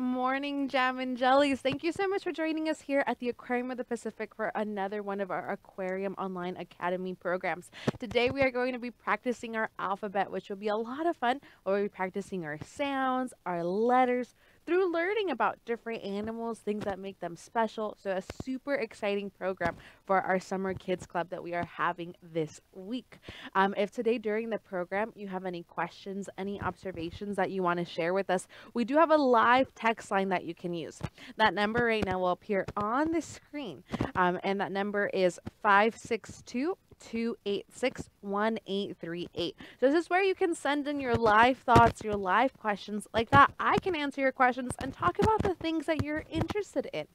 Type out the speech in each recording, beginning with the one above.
morning, Jam and Jellies. Thank you so much for joining us here at the Aquarium of the Pacific for another one of our Aquarium Online Academy programs. Today, we are going to be practicing our alphabet, which will be a lot of fun. We'll be practicing our sounds, our letters, through learning about different animals, things that make them special. So, a super exciting program for our Summer Kids Club that we are having this week. Um, if today during the program you have any questions, any observations that you want to share with us, we do have a live text line that you can use. That number right now will appear on the screen, um, and that number is 562 286 1838. So, this is where you can send in your live thoughts, your live questions like that. I can answer your questions and talk about the things that you're interested in.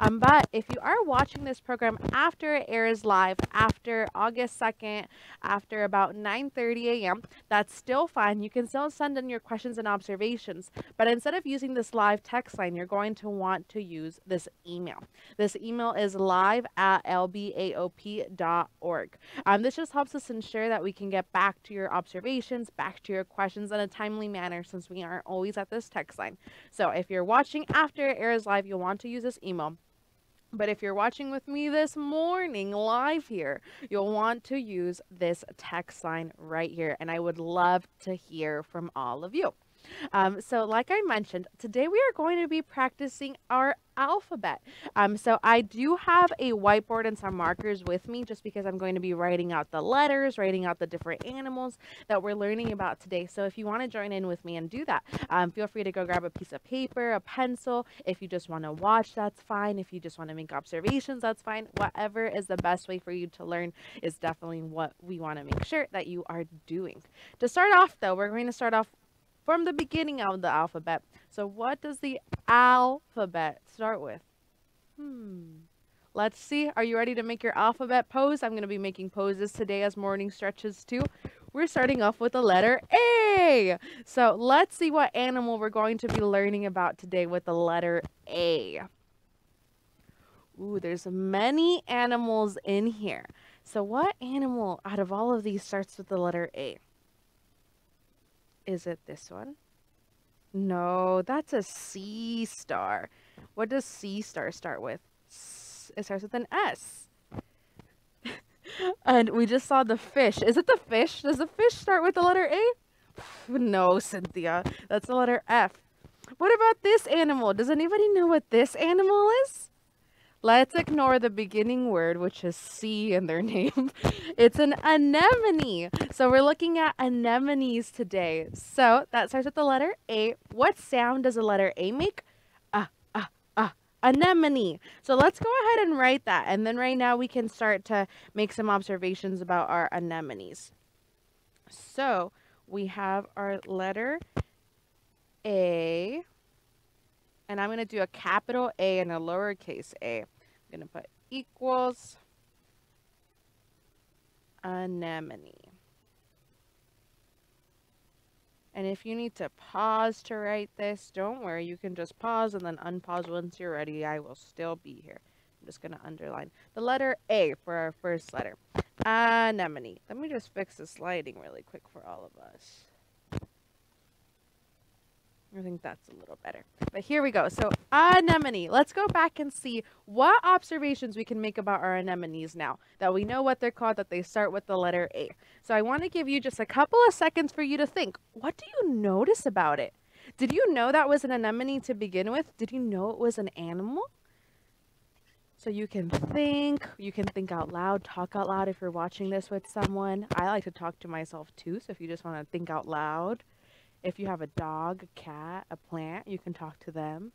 Um, but if you are watching this program after it airs live, after August 2nd, after about 9:30 a.m., that's still fine. You can still send in your questions and observations. But instead of using this live text line, you're going to want to use this email. This email is live at lbaop.org. Um, this just helps us ensure that we can get back to your observations, back to your questions in a timely manner since we aren't always at this text line. So if you're watching after it airs live, you'll want to use this email. But if you're watching with me this morning live here, you'll want to use this text line right here. And I would love to hear from all of you. Um, so like I mentioned, today we are going to be practicing our alphabet. Um, so I do have a whiteboard and some markers with me just because I'm going to be writing out the letters, writing out the different animals that we're learning about today. So if you want to join in with me and do that, um, feel free to go grab a piece of paper, a pencil. If you just want to watch, that's fine. If you just want to make observations, that's fine. Whatever is the best way for you to learn is definitely what we want to make sure that you are doing. To start off though, we're going to start off from the beginning of the alphabet. So what does the alphabet start with? Hmm. Let's see. Are you ready to make your alphabet pose? I'm going to be making poses today as morning stretches too. We're starting off with the letter A. So let's see what animal we're going to be learning about today with the letter A. Ooh, there's many animals in here. So what animal out of all of these starts with the letter A? Is it this one? No, that's a sea star. What does sea star start with? It starts with an S. and we just saw the fish. Is it the fish? Does the fish start with the letter A? No, Cynthia. That's the letter F. What about this animal? Does anybody know what this animal is? Let's ignore the beginning word, which is sea in their name. It's an anemone. So we're looking at anemones today. So that starts with the letter A. What sound does the letter A make? Ah, ah, ah, anemone. So let's go ahead and write that. And then right now we can start to make some observations about our anemones. So we have our letter A and I'm going to do a capital A and a lowercase a. I'm going to put equals anemone. And if you need to pause to write this, don't worry. You can just pause and then unpause once you're ready. I will still be here. I'm just going to underline the letter A for our first letter. Anemone. Let me just fix the sliding really quick for all of us. I think that's a little better. But here we go. So anemone. Let's go back and see what observations we can make about our anemones now that we know what they're called, that they start with the letter A. So I want to give you just a couple of seconds for you to think. What do you notice about it? Did you know that was an anemone to begin with? Did you know it was an animal? So you can think, you can think out loud, talk out loud if you're watching this with someone. I like to talk to myself too, so if you just want to think out loud. If you have a dog, a cat, a plant, you can talk to them.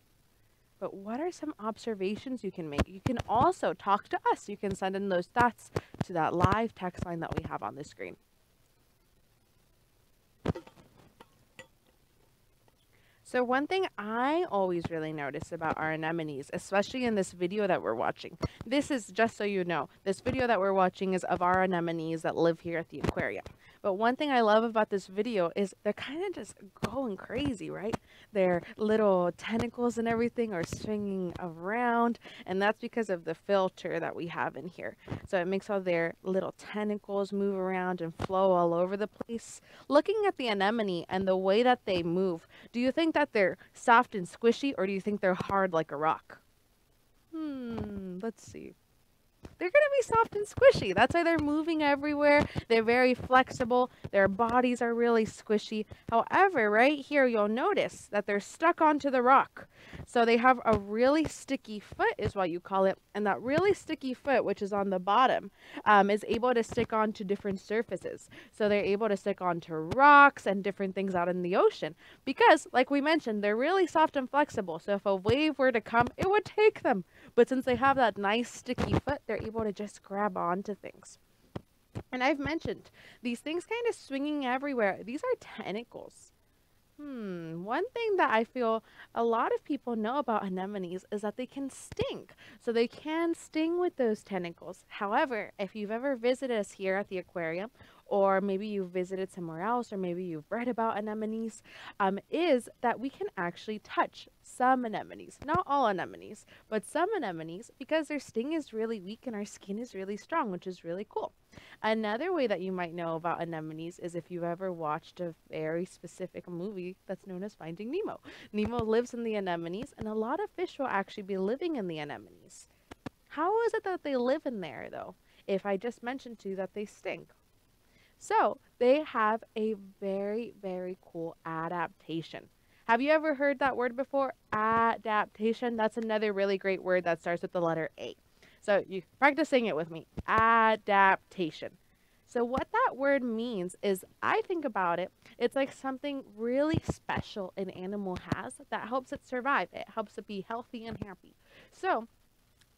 But what are some observations you can make? You can also talk to us. You can send in those thoughts to that live text line that we have on the screen. So one thing I always really notice about our anemones, especially in this video that we're watching, this is just so you know, this video that we're watching is of our anemones that live here at the aquarium. But one thing I love about this video is they're kind of just going crazy, right? Their little tentacles and everything are swinging around, and that's because of the filter that we have in here. So it makes all their little tentacles move around and flow all over the place. Looking at the anemone and the way that they move, do you think that they're soft and squishy, or do you think they're hard like a rock? Hmm, let's see they're going to be soft and squishy. That's why they're moving everywhere. They're very flexible. Their bodies are really squishy. However, right here, you'll notice that they're stuck onto the rock. So they have a really sticky foot is what you call it. And that really sticky foot, which is on the bottom, um, is able to stick onto different surfaces. So they're able to stick onto rocks and different things out in the ocean. Because, like we mentioned, they're really soft and flexible. So if a wave were to come, it would take them. But since they have that nice sticky foot, they're able to just grab onto things. And I've mentioned these things kind of swinging everywhere. These are tentacles. Hmm, one thing that I feel a lot of people know about anemones is that they can stink. So they can sting with those tentacles. However, if you've ever visited us here at the aquarium, or maybe you've visited somewhere else, or maybe you've read about anemones, um, is that we can actually touch some anemones. Not all anemones, but some anemones because their sting is really weak and our skin is really strong, which is really cool. Another way that you might know about anemones is if you've ever watched a very specific movie that's known as Finding Nemo. Nemo lives in the anemones, and a lot of fish will actually be living in the anemones. How is it that they live in there, though, if I just mentioned to you that they stink? So, they have a very, very cool adaptation. Have you ever heard that word before? Adaptation. That's another really great word that starts with the letter A. So you practice saying it with me. Adaptation. So what that word means is I think about it, it's like something really special an animal has that helps it survive. It helps it be healthy and happy. So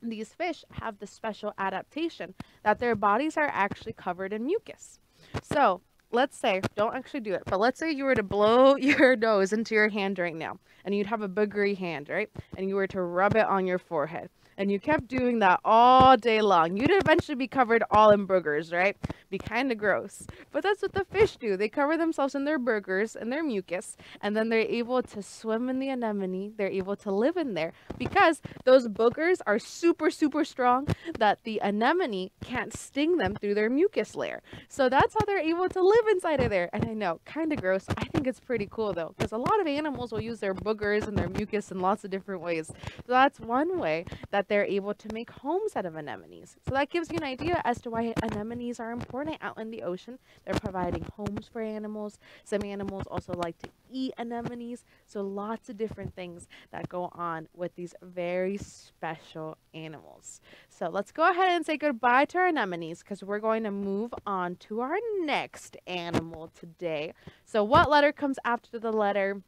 these fish have the special adaptation that their bodies are actually covered in mucus. So let's say, don't actually do it, but let's say you were to blow your nose into your hand right now and you'd have a boogery hand, right? And you were to rub it on your forehead and you kept doing that all day long, you'd eventually be covered all in boogers, right? Be kind of gross. But that's what the fish do. They cover themselves in their boogers and their mucus, and then they're able to swim in the anemone. They're able to live in there because those boogers are super, super strong that the anemone can't sting them through their mucus layer. So that's how they're able to live inside of there. And I know, kind of gross. I think it's pretty cool though, because a lot of animals will use their boogers and their mucus in lots of different ways. So that's one way that that they're able to make homes out of anemones. So that gives you an idea as to why anemones are important out in the ocean. They're providing homes for animals. Some animals also like to eat anemones. So lots of different things that go on with these very special animals. So let's go ahead and say goodbye to our anemones because we're going to move on to our next animal today. So what letter comes after the letter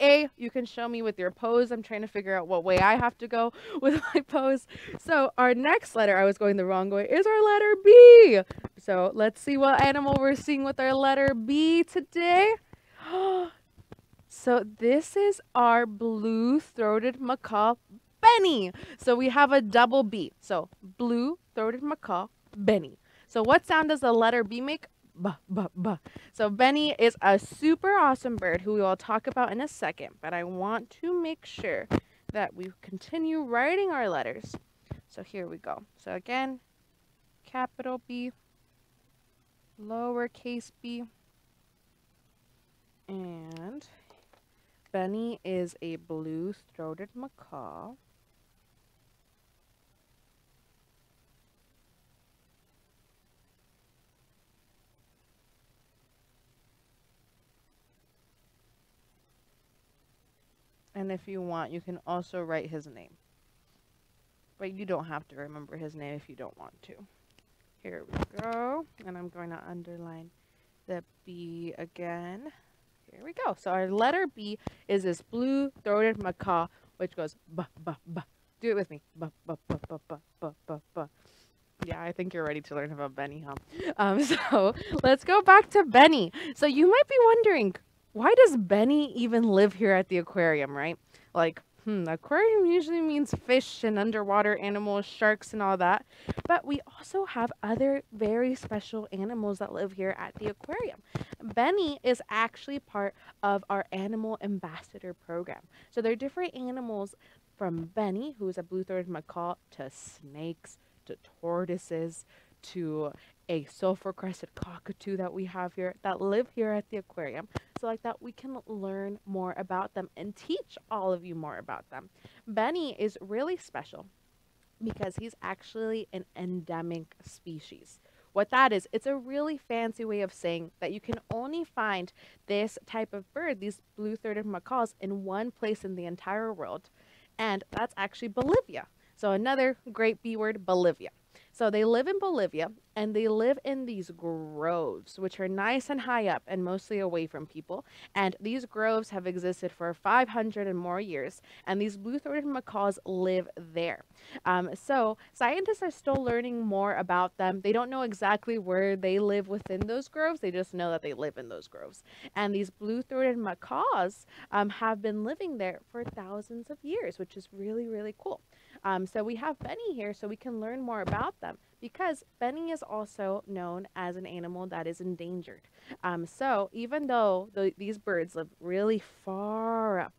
a, you can show me with your pose. I'm trying to figure out what way I have to go with my pose. So our next letter, I was going the wrong way, is our letter B. So let's see what animal we're seeing with our letter B today. so this is our blue-throated macaw, Benny. So we have a double B. So blue-throated macaw, Benny. So what sound does the letter B make? Bah, bah, bah. So Benny is a super awesome bird who we will talk about in a second, but I want to make sure that we continue writing our letters. So here we go. So again, capital B, lowercase b, and Benny is a blue-throated macaw. And if you want, you can also write his name. But you don't have to remember his name if you don't want to. Here we go. And I'm going to underline the B again. Here we go. So our letter B is this blue-throated macaw, which goes ba ba ba. Do it with me. Ba ba ba ba ba ba ba ba. Yeah, I think you're ready to learn about Benny, huh? Um, so let's go back to Benny. So you might be wondering, why does Benny even live here at the aquarium, right? Like, hmm, aquarium usually means fish and underwater animals, sharks and all that. But we also have other very special animals that live here at the aquarium. Benny is actually part of our animal ambassador program. So there are different animals from Benny, who is a blue-throated macaw, to snakes, to tortoises, to a sulfur crested cockatoo that we have here that live here at the aquarium. So like that we can learn more about them and teach all of you more about them. Benny is really special because he's actually an endemic species. What that is, it's a really fancy way of saying that you can only find this type of bird, these blue-throated macaws, in one place in the entire world, and that's actually Bolivia. So another great B word, Bolivia. So they live in Bolivia and they live in these groves, which are nice and high up and mostly away from people. And these groves have existed for 500 and more years. And these blue-throated macaws live there. Um, so scientists are still learning more about them. They don't know exactly where they live within those groves. They just know that they live in those groves. And these blue-throated macaws um, have been living there for thousands of years, which is really, really cool. Um, so we have Benny here so we can learn more about them because Benny is also known as an animal that is endangered. Um, so even though the, these birds live really far up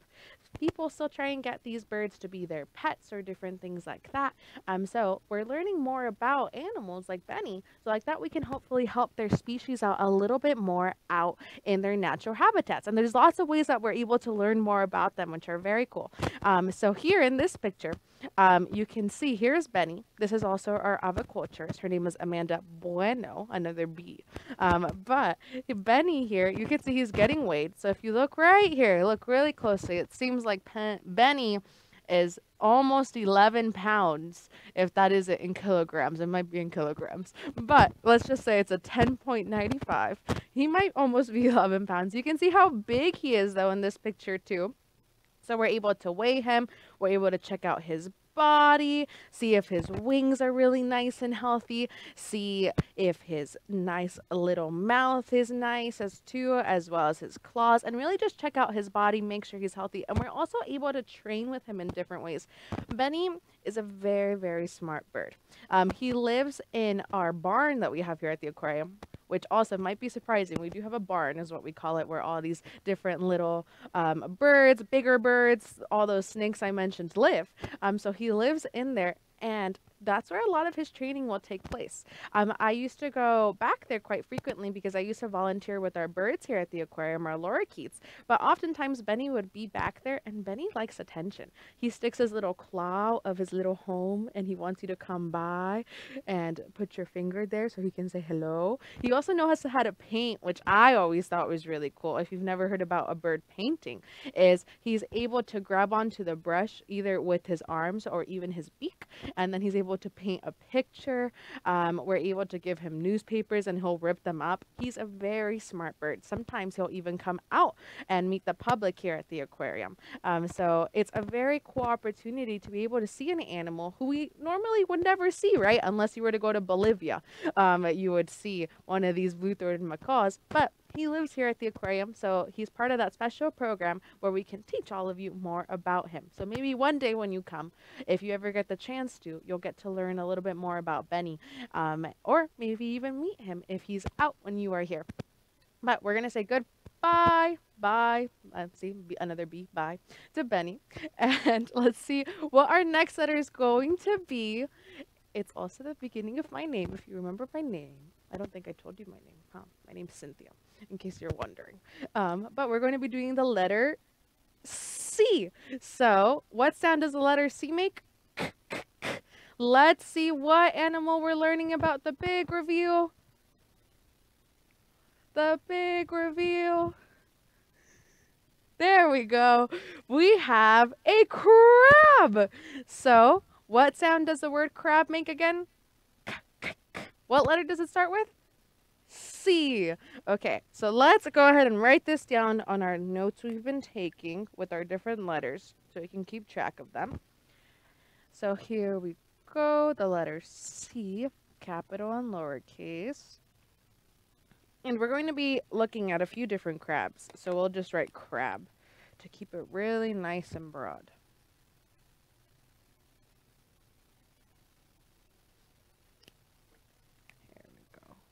people still try and get these birds to be their pets or different things like that. Um, so we're learning more about animals like Benny. So like that, we can hopefully help their species out a little bit more out in their natural habitats. And there's lots of ways that we're able to learn more about them, which are very cool. Um, so here in this picture, um, you can see here's Benny. This is also our aviculturist. Her name is Amanda Bueno, another bee. Um, but Benny here, you can see he's getting weighed. So if you look right here, look really closely, it seems like Pen Benny is almost 11 pounds if that is it in kilograms it might be in kilograms but let's just say it's a 10.95 he might almost be 11 pounds you can see how big he is though in this picture too so we're able to weigh him. We're able to check out his body, see if his wings are really nice and healthy, see if his nice little mouth is nice as too, as well as his claws, and really just check out his body, make sure he's healthy. And we're also able to train with him in different ways. Benny is a very, very smart bird. Um, he lives in our barn that we have here at the aquarium which also might be surprising. We do have a barn, is what we call it, where all these different little um, birds, bigger birds, all those snakes I mentioned live. Um, so he lives in there and that's where a lot of his training will take place. Um, I used to go back there quite frequently because I used to volunteer with our birds here at the aquarium, our lorikeets. But oftentimes Benny would be back there, and Benny likes attention. He sticks his little claw of his little home, and he wants you to come by and put your finger there so he can say hello. He also knows how to paint, which I always thought was really cool. If you've never heard about a bird painting, is he's able to grab onto the brush either with his arms or even his beak, and then he's able able to paint a picture. Um, we're able to give him newspapers and he'll rip them up. He's a very smart bird. Sometimes he'll even come out and meet the public here at the aquarium. Um, so it's a very cool opportunity to be able to see an animal who we normally would never see, right? Unless you were to go to Bolivia, um, you would see one of these blue-throated macaws. But he lives here at the aquarium, so he's part of that special program where we can teach all of you more about him. So maybe one day when you come, if you ever get the chance to, you'll get to learn a little bit more about Benny, um, or maybe even meet him if he's out when you are here. But we're going to say goodbye, bye, let's see, another B, bye, to Benny. And let's see what our next letter is going to be. It's also the beginning of my name, if you remember my name. I don't think I told you my name, huh? My name's Cynthia in case you're wondering. Um, but we're going to be doing the letter C. So, what sound does the letter C make? Let's see what animal we're learning about the big reveal. The big reveal. There we go. We have a crab. So, what sound does the word crab make again? What letter does it start with? C. Okay, so let's go ahead and write this down on our notes we've been taking with our different letters so we can keep track of them. So here we go, the letter C, capital and lowercase. And we're going to be looking at a few different crabs, so we'll just write crab to keep it really nice and broad.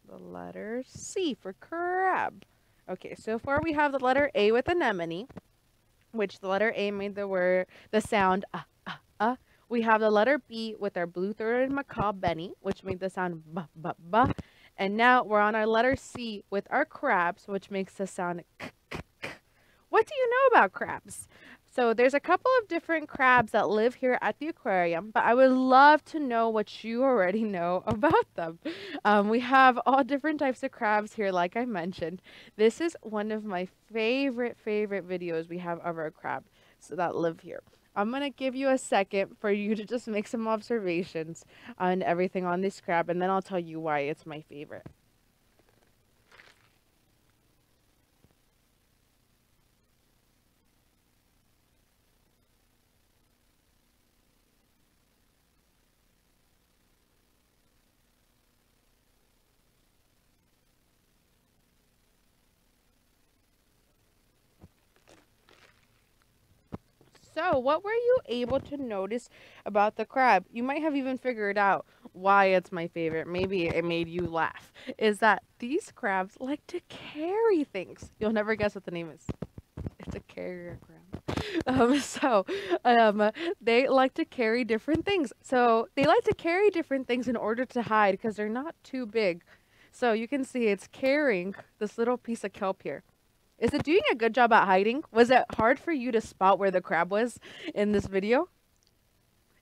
The letter C for crab. Okay, so far we have the letter A with anemone, which the letter A made the word the sound uh, uh, uh. We have the letter B with our blue-throated macaw Benny, which made the sound b b b. And now we're on our letter C with our crabs, which makes the sound k k k. What do you know about crabs? So there's a couple of different crabs that live here at the aquarium, but I would love to know what you already know about them. Um, we have all different types of crabs here, like I mentioned. This is one of my favorite, favorite videos we have of our crab so that live here. I'm going to give you a second for you to just make some observations on everything on this crab, and then I'll tell you why it's my favorite. So, what were you able to notice about the crab? You might have even figured out why it's my favorite. Maybe it made you laugh. Is that these crabs like to carry things? You'll never guess what the name is. It's a carrier crab. Um, so, um, they like to carry different things. So, they like to carry different things in order to hide because they're not too big. So, you can see it's carrying this little piece of kelp here. Is it doing a good job at hiding? Was it hard for you to spot where the crab was in this video?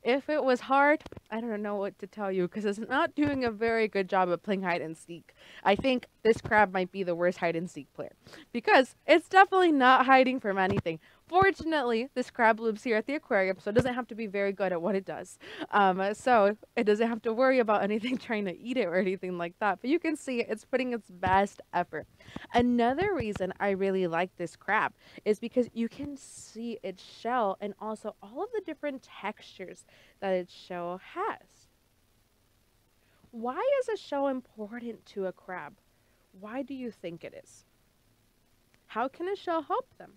If it was hard, I don't know what to tell you because it's not doing a very good job of playing hide and seek. I think this crab might be the worst hide and seek player because it's definitely not hiding from anything. Fortunately, this crab lives here at the aquarium, so it doesn't have to be very good at what it does. Um, so it doesn't have to worry about anything trying to eat it or anything like that. But you can see it's putting its best effort. Another reason I really like this crab is because you can see its shell and also all of the different textures that its shell has. Why is a shell important to a crab? Why do you think it is? How can a shell help them?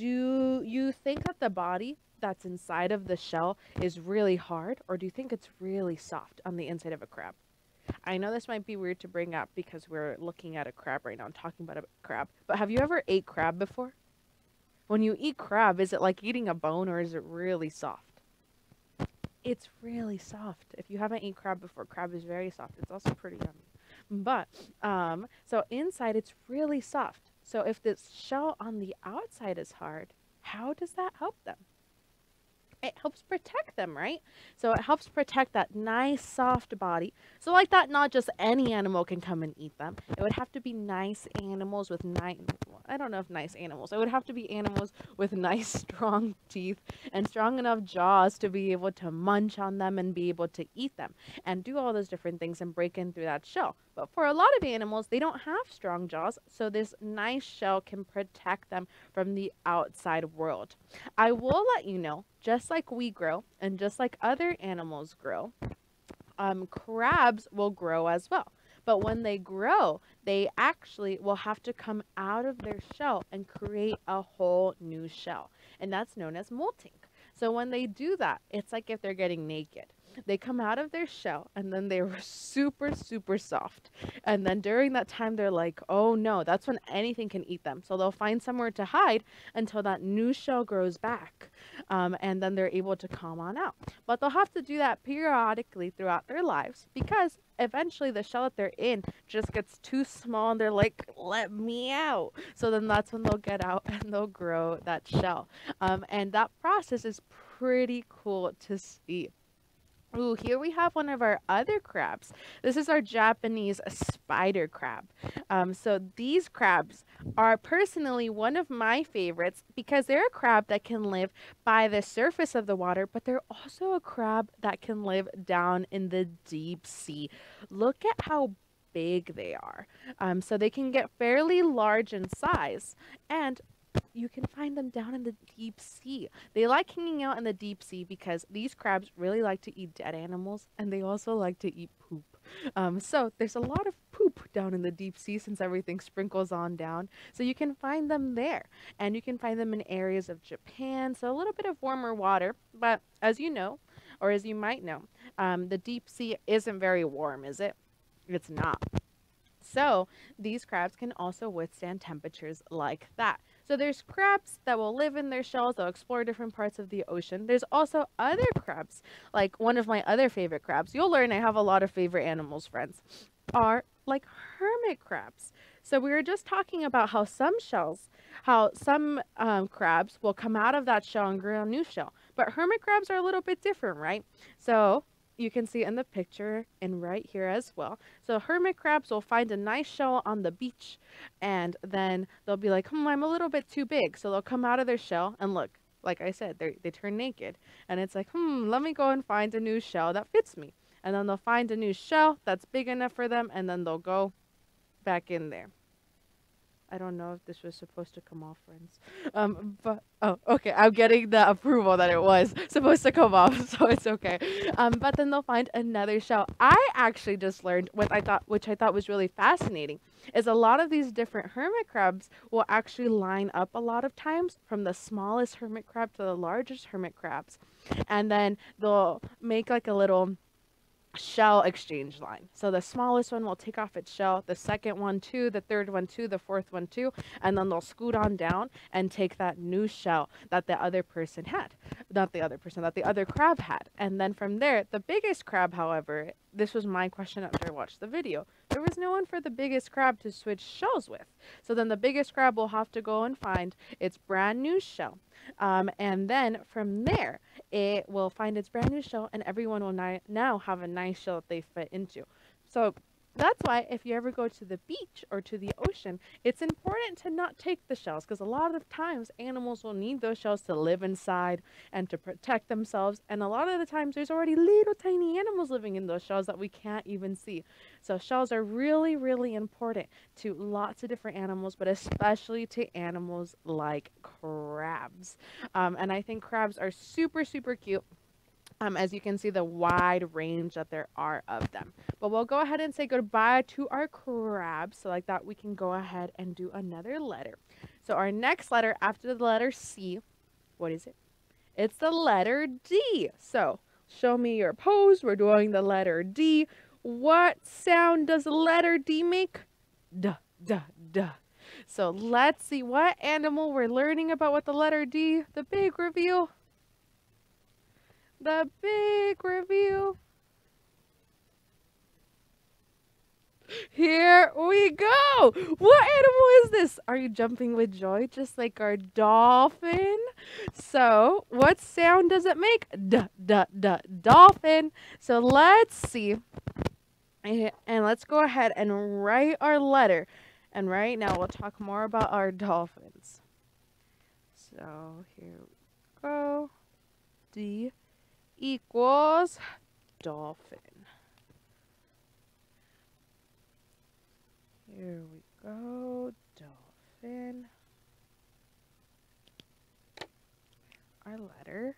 Do you think that the body that's inside of the shell is really hard, or do you think it's really soft on the inside of a crab? I know this might be weird to bring up because we're looking at a crab right now and talking about a crab, but have you ever ate crab before? When you eat crab, is it like eating a bone or is it really soft? It's really soft. If you haven't eaten crab before, crab is very soft. It's also pretty yummy. But, um, so inside it's really soft. So if the shell on the outside is hard, how does that help them? It helps protect them, right? So it helps protect that nice soft body. So like that, not just any animal can come and eat them. It would have to be nice animals with nice, I don't know if nice animals. It would have to be animals with nice strong teeth and strong enough jaws to be able to munch on them and be able to eat them and do all those different things and break in through that shell. But for a lot of animals, they don't have strong jaws, so this nice shell can protect them from the outside world. I will let you know, just like we grow and just like other animals grow, um, crabs will grow as well. But when they grow, they actually will have to come out of their shell and create a whole new shell. And that's known as molting. So when they do that, it's like if they're getting naked. They come out of their shell and then they were super, super soft. And then during that time, they're like, oh no, that's when anything can eat them. So they'll find somewhere to hide until that new shell grows back. Um, and then they're able to come on out. But they'll have to do that periodically throughout their lives because eventually the shell that they're in just gets too small and they're like, let me out. So then that's when they'll get out and they'll grow that shell. Um, and that process is pretty cool to see. Ooh, here we have one of our other crabs. This is our Japanese spider crab. Um, so these crabs are personally one of my favorites because they're a crab that can live by the surface of the water, but they're also a crab that can live down in the deep sea. Look at how big they are. Um, so they can get fairly large in size and you can find them down in the deep sea. They like hanging out in the deep sea because these crabs really like to eat dead animals and they also like to eat poop. Um, so there's a lot of poop down in the deep sea since everything sprinkles on down. So you can find them there and you can find them in areas of Japan. So a little bit of warmer water, but as you know, or as you might know, um, the deep sea isn't very warm, is it? It's not. So these crabs can also withstand temperatures like that. So there's crabs that will live in their shells, they'll explore different parts of the ocean. There's also other crabs, like one of my other favorite crabs. You'll learn I have a lot of favorite animals, friends, are like hermit crabs. So we were just talking about how some shells, how some um, crabs will come out of that shell and grow a new shell. But hermit crabs are a little bit different, right? So you can see in the picture and right here as well. So hermit crabs will find a nice shell on the beach and then they'll be like, hmm, I'm a little bit too big. So they'll come out of their shell and look, like I said, they they turn naked. And it's like, hmm, let me go and find a new shell that fits me. And then they'll find a new shell that's big enough for them and then they'll go back in there. I don't know if this was supposed to come off, friends. Um, but oh, okay. I'm getting the approval that it was supposed to come off, so it's okay. Um, but then they'll find another shell. I actually just learned what I thought, which I thought was really fascinating, is a lot of these different hermit crabs will actually line up a lot of times from the smallest hermit crab to the largest hermit crabs, and then they'll make like a little shell exchange line. So the smallest one will take off its shell, the second one too, the third one too, the fourth one too, and then they'll scoot on down and take that new shell that the other person had. Not the other person, that the other crab had. And then from there, the biggest crab, however, this was my question after I watched the video. There was no one for the biggest crab to switch shells with. So then the biggest crab will have to go and find its brand new shell. Um, and then from there, it will find its brand new shell and everyone will now have a nice shell that they fit into. So that's why if you ever go to the beach or to the ocean, it's important to not take the shells because a lot of times animals will need those shells to live inside and to protect themselves. And a lot of the times there's already little tiny animals living in those shells that we can't even see. So shells are really, really important to lots of different animals, but especially to animals like crabs. Um, and I think crabs are super, super cute um, as you can see the wide range that there are of them. But we'll go ahead and say goodbye to our crabs. So like that, we can go ahead and do another letter. So our next letter after the letter C, what is it? It's the letter D. So show me your pose. We're doing the letter D. What sound does the letter D make? Duh, duh, duh. So let's see what animal we're learning about with the letter D. The big reveal the big reveal. Here we go. What animal is this? Are you jumping with joy just like our dolphin? So, what sound does it make? Duh, duh, duh, dolphin. So, let's see. And let's go ahead and write our letter. And right now, we'll talk more about our dolphins. So, here we go. D equals dolphin. Here we go, dolphin. Our letter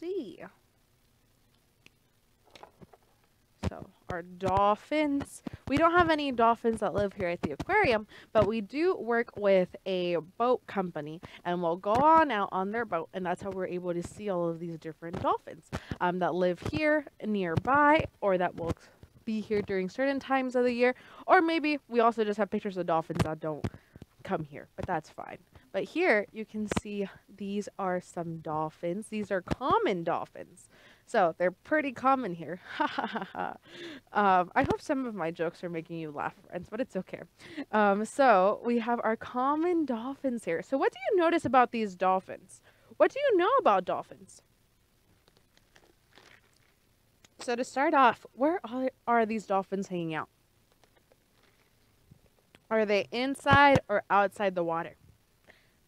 D. So our dolphins. We don't have any dolphins that live here at the aquarium, but we do work with a boat company and we'll go on out on their boat and that's how we're able to see all of these different dolphins um, that live here nearby or that will be here during certain times of the year. Or maybe we also just have pictures of dolphins that don't come here, but that's fine. But here you can see these are some dolphins. These are common dolphins. So they're pretty common here. um, I hope some of my jokes are making you laugh, friends, but it's okay. Um, so we have our common dolphins here. So what do you notice about these dolphins? What do you know about dolphins? So to start off, where are, are these dolphins hanging out? Are they inside or outside the water?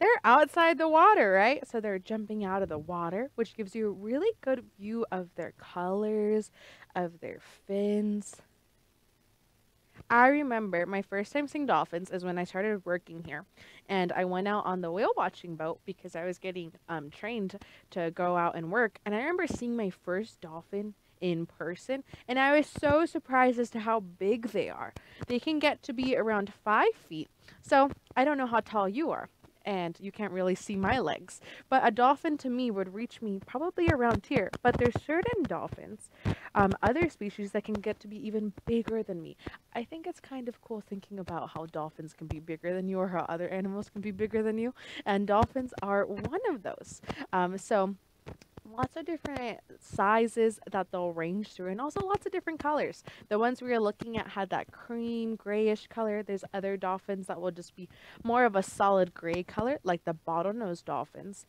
They're outside the water, right? So they're jumping out of the water, which gives you a really good view of their colors, of their fins. I remember my first time seeing dolphins is when I started working here. And I went out on the whale watching boat because I was getting um, trained to go out and work. And I remember seeing my first dolphin in person. And I was so surprised as to how big they are. They can get to be around five feet. So I don't know how tall you are and you can't really see my legs. But a dolphin to me would reach me probably around here. But there's certain dolphins, um, other species that can get to be even bigger than me. I think it's kind of cool thinking about how dolphins can be bigger than you or how other animals can be bigger than you. And dolphins are one of those. Um, so lots of different sizes that they'll range through and also lots of different colors. The ones we were looking at had that cream grayish color. There's other dolphins that will just be more of a solid gray color like the bottlenose dolphins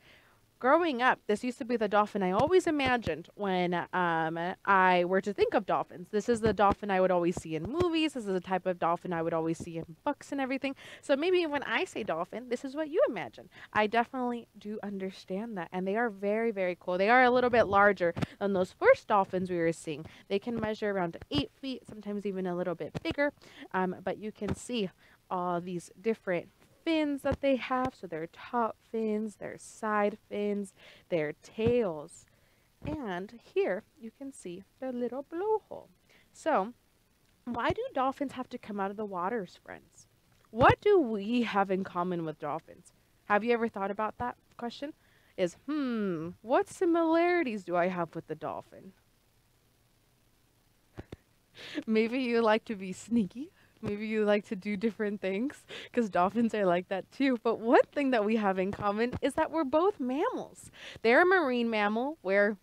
growing up, this used to be the dolphin I always imagined when um, I were to think of dolphins. This is the dolphin I would always see in movies. This is the type of dolphin I would always see in books and everything. So maybe when I say dolphin, this is what you imagine. I definitely do understand that. And they are very, very cool. They are a little bit larger than those first dolphins we were seeing. They can measure around eight feet, sometimes even a little bit bigger. Um, but you can see all these different fins that they have. So their top fins, their side fins, their tails. And here you can see their little blowhole. So why do dolphins have to come out of the waters, friends? What do we have in common with dolphins? Have you ever thought about that question? Is, hmm, what similarities do I have with the dolphin? Maybe you like to be sneaky Maybe you like to do different things because dolphins are like that too. But one thing that we have in common is that we're both mammals. They're a marine mammal. We're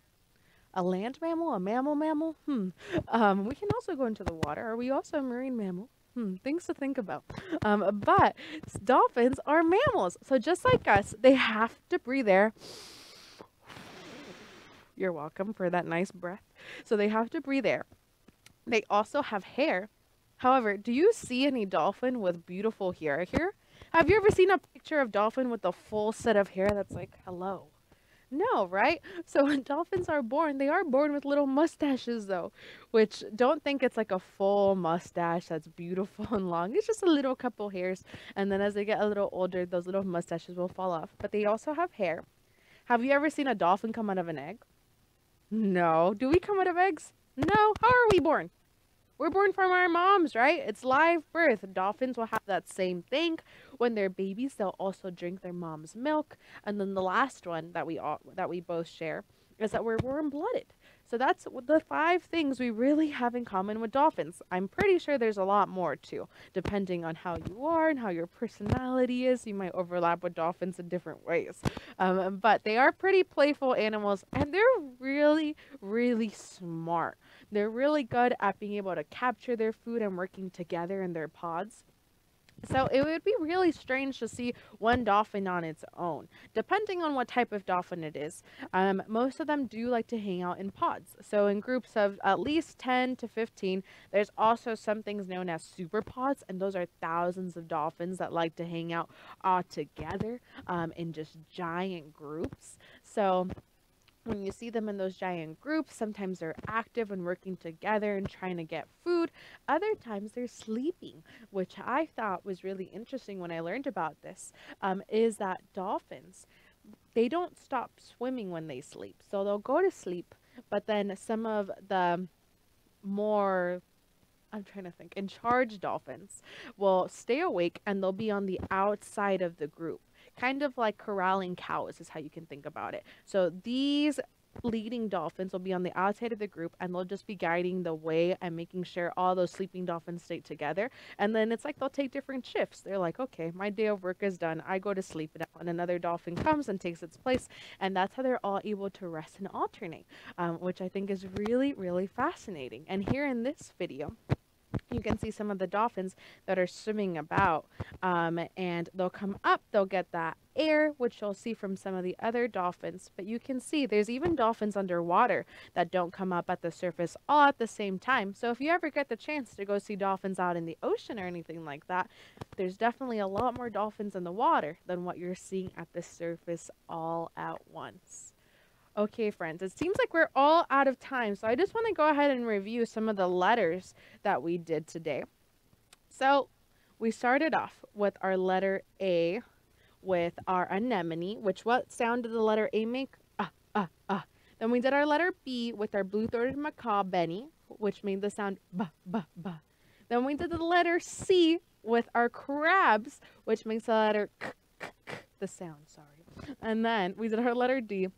a land mammal, a mammal mammal. Hmm. Um, we can also go into the water. Are we also a marine mammal? Hmm, things to think about. Um, but dolphins are mammals. So just like us, they have to breathe air. You're welcome for that nice breath. So they have to breathe air. They also have hair However, do you see any dolphin with beautiful hair here? Have you ever seen a picture of dolphin with a full set of hair that's like, hello? No, right? So when dolphins are born, they are born with little mustaches though, which don't think it's like a full mustache that's beautiful and long. It's just a little couple hairs. And then as they get a little older, those little mustaches will fall off. But they also have hair. Have you ever seen a dolphin come out of an egg? No. Do we come out of eggs? No. How are we born? We're born from our moms, right? It's live birth. Dolphins will have that same thing. When they're babies, they'll also drink their mom's milk. And then the last one that we all that we both share is that we're warm-blooded. So that's the five things we really have in common with dolphins. I'm pretty sure there's a lot more too, depending on how you are and how your personality is. You might overlap with dolphins in different ways. Um, but they are pretty playful animals and they're really, really smart. They're really good at being able to capture their food and working together in their pods. So it would be really strange to see one dolphin on its own, depending on what type of dolphin it is. Um, most of them do like to hang out in pods. So in groups of at least 10 to 15, there's also some things known as super pods, and those are thousands of dolphins that like to hang out all together um, in just giant groups. So when you see them in those giant groups, sometimes they're active and working together and trying to get food. Other times they're sleeping, which I thought was really interesting when I learned about this, um, is that dolphins, they don't stop swimming when they sleep. So they'll go to sleep, but then some of the more I'm trying to think, in charge dolphins will stay awake and they'll be on the outside of the group kind of like corralling cows is how you can think about it. So these leading dolphins will be on the outside of the group and they'll just be guiding the way and making sure all those sleeping dolphins stay together. And then it's like they'll take different shifts. They're like, okay, my day of work is done. I go to sleep. And another dolphin comes and takes its place. And that's how they're all able to rest and alternate, um, which I think is really, really fascinating. And here in this video, you can see some of the dolphins that are swimming about um, and they'll come up they'll get that air which you'll see from some of the other dolphins but you can see there's even dolphins underwater that don't come up at the surface all at the same time. So if you ever get the chance to go see dolphins out in the ocean or anything like that there's definitely a lot more dolphins in the water than what you're seeing at the surface all at once Okay, friends, it seems like we're all out of time, so I just want to go ahead and review some of the letters that we did today. So, we started off with our letter A with our anemone, which what sound did the letter A make? Ah, ah, ah. Then we did our letter B with our blue-throated macaw, Benny, which made the sound ba, ba, ba. Then we did the letter C with our crabs, which makes the letter k, k, k, the sound, sorry. And then we did our letter D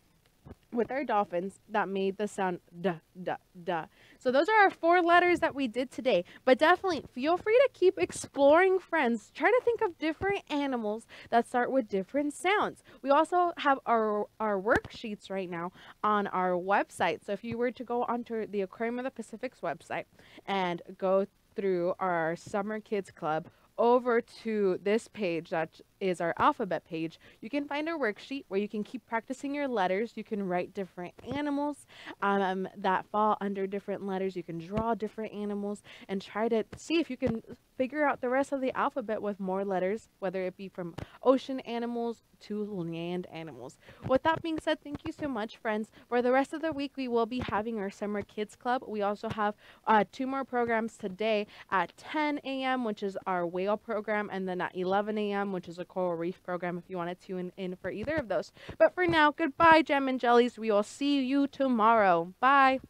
with our dolphins that made the sound duh, duh, duh. So those are our four letters that we did today. But definitely feel free to keep exploring, friends. Try to think of different animals that start with different sounds. We also have our, our worksheets right now on our website. So if you were to go onto the Aquarium of the Pacific's website and go through our Summer Kids Club over to this page that is our alphabet page, you can find a worksheet where you can keep practicing your letters. You can write different animals um, that fall under different letters. You can draw different animals and try to see if you can figure out the rest of the alphabet with more letters, whether it be from ocean animals to land animals. With that being said, thank you so much, friends. For the rest of the week, we will be having our Summer Kids Club. We also have uh, two more programs today at 10 a.m., which is our whale program, and then at 11 a.m., which is a coral reef program if you want to tune in for either of those. But for now, goodbye, Gem and Jellies. We will see you tomorrow. Bye.